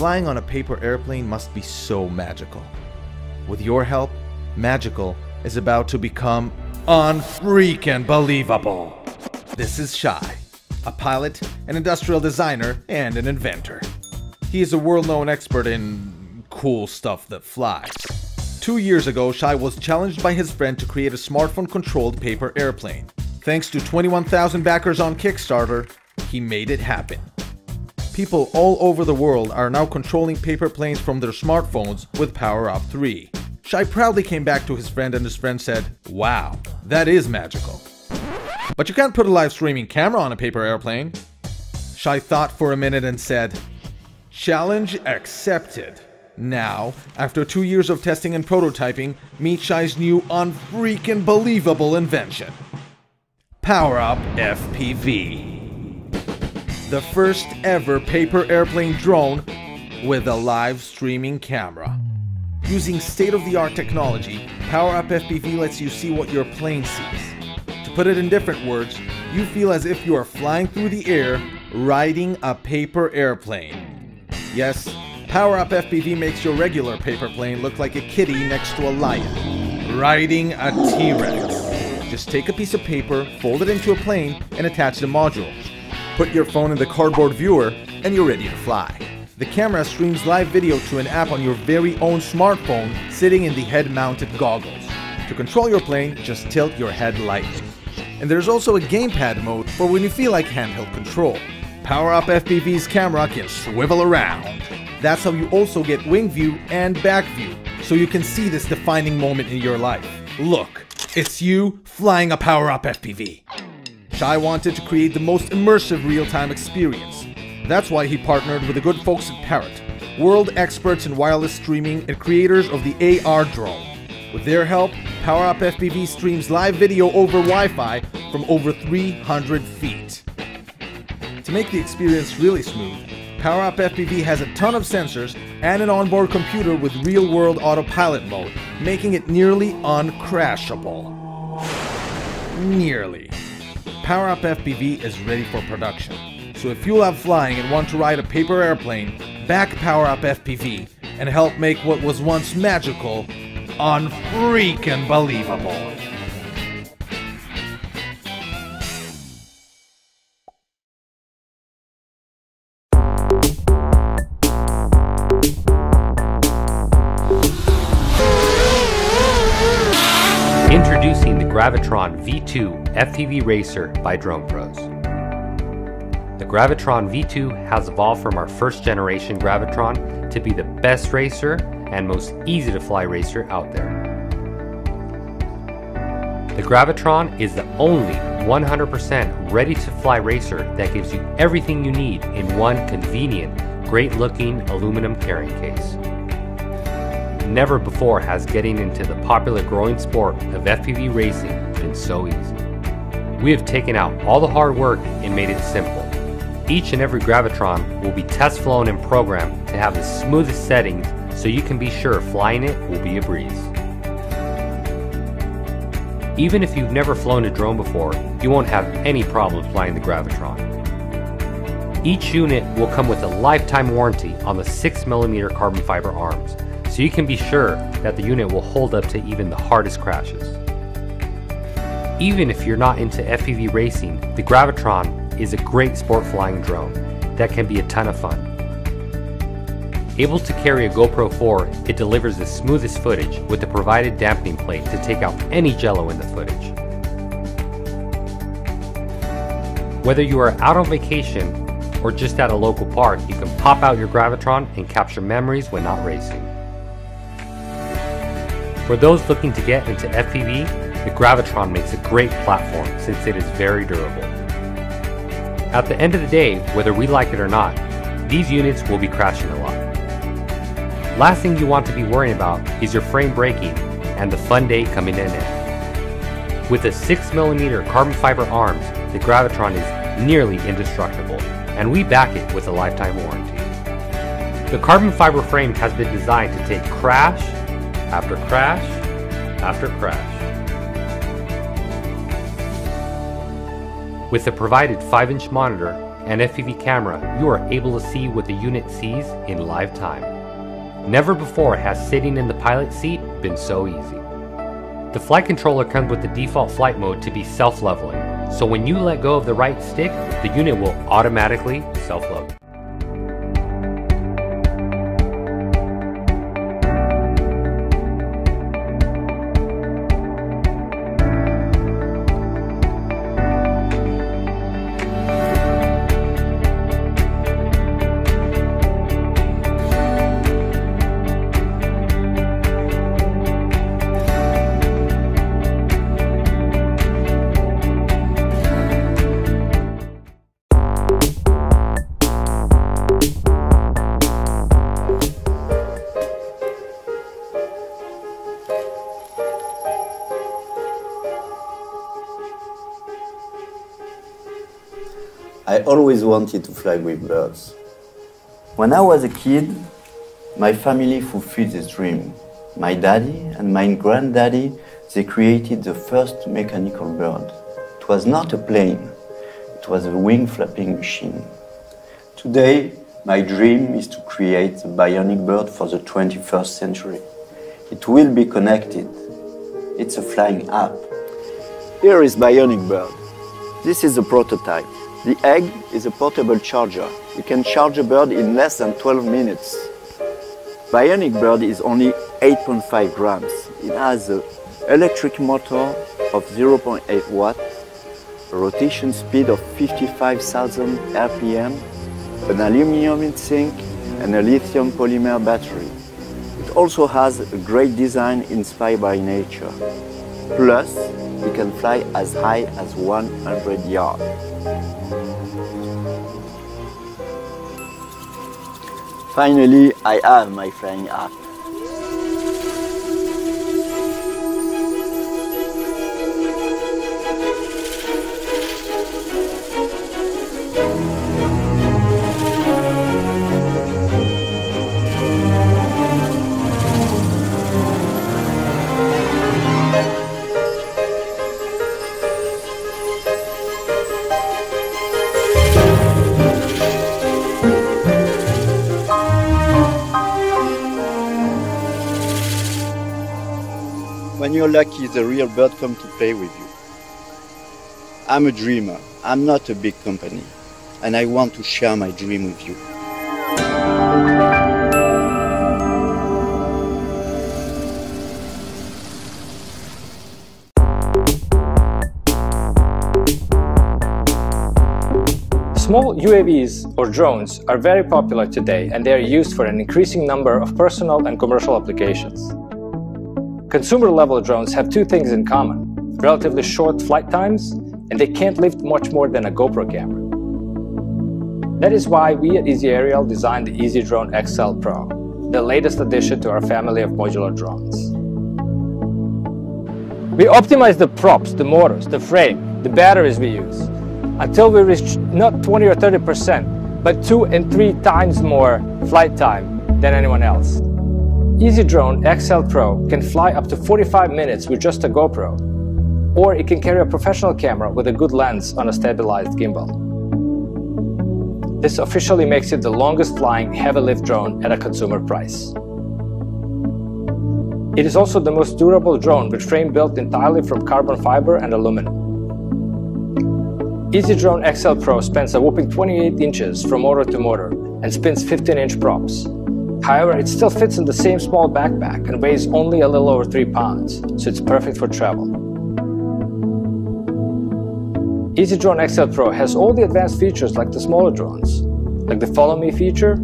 flying on a paper airplane must be so magical. With your help, magical is about to become unfreaking believable. This is Shai, a pilot, an industrial designer, and an inventor. He is a world known expert in cool stuff that flies. Two years ago, Shai was challenged by his friend to create a smartphone controlled paper airplane. Thanks to 21,000 backers on Kickstarter, he made it happen. People all over the world are now controlling paper planes from their smartphones with Power Up 3. Shai proudly came back to his friend and his friend said, Wow, that is magical. But you can't put a live streaming camera on a paper airplane. Shai thought for a minute and said, Challenge accepted. Now, after two years of testing and prototyping, meet Shai's new unfreaking believable invention. Power Up FPV. The first ever paper airplane drone with a live streaming camera. Using state-of-the-art technology, Power Up FPV lets you see what your plane sees. To put it in different words, you feel as if you are flying through the air, riding a paper airplane. Yes, Power Up FPV makes your regular paper plane look like a kitty next to a lion, riding a T-Rex. Just take a piece of paper, fold it into a plane, and attach the module. Put your phone in the cardboard viewer, and you're ready to fly. The camera streams live video to an app on your very own smartphone sitting in the head-mounted goggles. To control your plane, just tilt your head lightly. And there's also a gamepad mode for when you feel like handheld control. Power Up FPV's camera can swivel around. That's how you also get wing view and back view, so you can see this defining moment in your life. Look, it's you flying a Power Up FPV. Shai wanted to create the most immersive real-time experience. That's why he partnered with the good folks at Parrot, world experts in wireless streaming and creators of the AR drone. With their help, Power Up FPV streams live video over Wi-Fi from over 300 feet. To make the experience really smooth, Power Up FPV has a ton of sensors and an onboard computer with real-world autopilot mode, making it nearly uncrashable. Nearly. Power Up FPV is ready for production. So if you love flying and want to ride a paper airplane, back Power Up FPV and help make what was once magical unfreaking believable. Gravitron V2 FPV Racer by Drone Pros. The Gravitron V2 has evolved from our first generation Gravitron to be the best racer and most easy to fly racer out there. The Gravitron is the only 100% ready to fly racer that gives you everything you need in one convenient, great looking aluminum carrying case. Never before has getting into the popular growing sport of FPV racing been so easy. We have taken out all the hard work and made it simple. Each and every Gravitron will be test flown and programmed to have the smoothest settings so you can be sure flying it will be a breeze. Even if you've never flown a drone before, you won't have any problem flying the Gravitron. Each unit will come with a lifetime warranty on the 6mm carbon fiber arms, so you can be sure that the unit will hold up to even the hardest crashes. Even if you're not into FPV racing, the Gravitron is a great sport flying drone that can be a ton of fun. Able to carry a GoPro 4, it delivers the smoothest footage with the provided dampening plate to take out any jello in the footage. Whether you are out on vacation or just at a local park, you can pop out your Gravitron and capture memories when not racing. For those looking to get into FPV, the Gravitron makes a great platform since it is very durable. At the end of the day, whether we like it or not, these units will be crashing a lot. Last thing you want to be worrying about is your frame breaking and the fun day coming in it. With the 6mm carbon fiber arms, the Gravitron is nearly indestructible, and we back it with a lifetime warranty. The carbon fiber frame has been designed to take crash after crash after crash. With the provided 5-inch monitor, and FPV camera, you are able to see what the unit sees in live time. Never before has sitting in the pilot seat been so easy. The flight controller comes with the default flight mode to be self-leveling, so when you let go of the right stick, the unit will automatically self-level. I always wanted to fly with birds. When I was a kid, my family fulfilled this dream. My daddy and my granddaddy, they created the first mechanical bird. It was not a plane, it was a wing flapping machine. Today, my dream is to create the bionic bird for the 21st century. It will be connected. It's a flying app. Here is Bionic Bird. This is a prototype. The egg is a portable charger. You can charge a bird in less than 12 minutes. Bionic Bird is only 8.5 grams. It has an electric motor of 0.8 watt, a rotation speed of 55,000 RPM, an aluminum sink, and a lithium polymer battery. It also has a great design inspired by nature. Plus, it can fly as high as 100 yards. Finally, I have my flying app. You're lucky, the real bird come to play with you. I'm a dreamer. I'm not a big company. And I want to share my dream with you. Small UAVs or drones are very popular today and they are used for an increasing number of personal and commercial applications. Consumer level drones have two things in common relatively short flight times, and they can't lift much more than a GoPro camera. That is why we at Easy Aerial designed the Easy Drone XL Pro, the latest addition to our family of modular drones. We optimize the props, the motors, the frame, the batteries we use, until we reach not 20 or 30%, but two and three times more flight time than anyone else. EasyDrone XL Pro can fly up to 45 minutes with just a GoPro, or it can carry a professional camera with a good lens on a stabilized gimbal. This officially makes it the longest flying heavy lift drone at a consumer price. It is also the most durable drone with frame built entirely from carbon fiber and aluminum. EasyDrone XL Pro spans a whopping 28 inches from motor to motor and spins 15 inch props. However, it still fits in the same small backpack and weighs only a little over 3 pounds, so it's perfect for travel. EasyDrone XL Pro has all the advanced features like the smaller drones, like the Follow Me feature,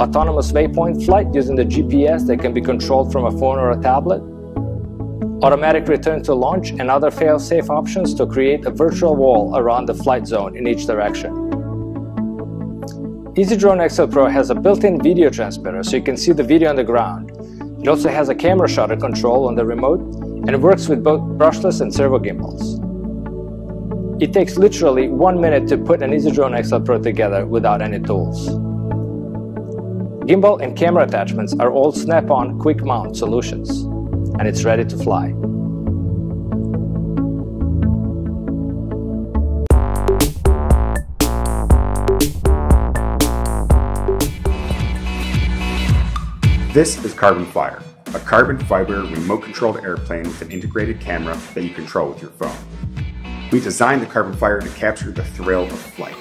autonomous waypoint flight using the GPS that can be controlled from a phone or a tablet, automatic return to launch and other fail-safe options to create a virtual wall around the flight zone in each direction. EasyDrone XL Pro has a built-in video transmitter so you can see the video on the ground. It also has a camera shutter control on the remote and works with both brushless and servo gimbals. It takes literally one minute to put an EasyDrone XL Pro together without any tools. Gimbal and camera attachments are all snap-on quick mount solutions, and it's ready to fly. This is Carbon Flyer, a carbon fiber remote controlled airplane with an integrated camera that you control with your phone. We designed the Carbon Flyer to capture the thrill of flight.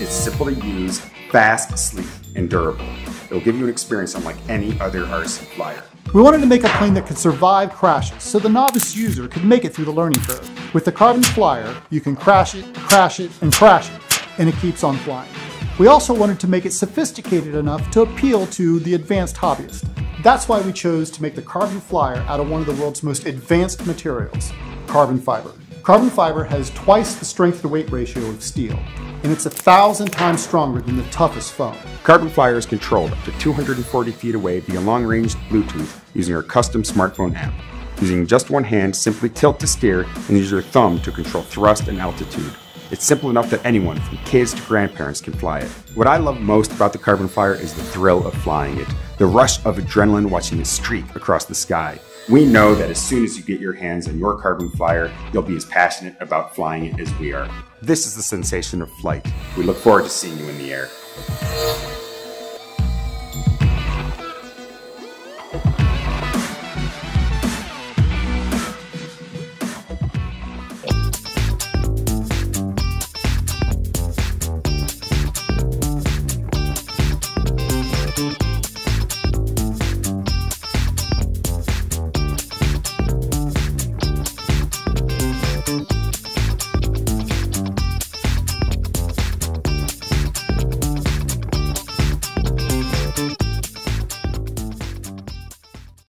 It's simple to use, fast, sleek, and durable. It'll give you an experience unlike any other RC flyer. We wanted to make a plane that could survive crashes so the novice user could make it through the learning curve. With the Carbon Flyer, you can crash it, crash it, and crash it, and it keeps on flying. We also wanted to make it sophisticated enough to appeal to the advanced hobbyist. That's why we chose to make the Carbon Flyer out of one of the world's most advanced materials, carbon fiber. Carbon fiber has twice the strength to weight ratio of steel, and it's a thousand times stronger than the toughest foam. Carbon Flyer is controlled up to 240 feet away via long-range Bluetooth using our custom smartphone app. Using just one hand, simply tilt to steer and use your thumb to control thrust and altitude. It's simple enough that anyone, from kids to grandparents, can fly it. What I love most about the Carbon Flyer is the thrill of flying it, the rush of adrenaline watching it streak across the sky. We know that as soon as you get your hands on your Carbon Flyer, you'll be as passionate about flying it as we are. This is the sensation of flight. We look forward to seeing you in the air.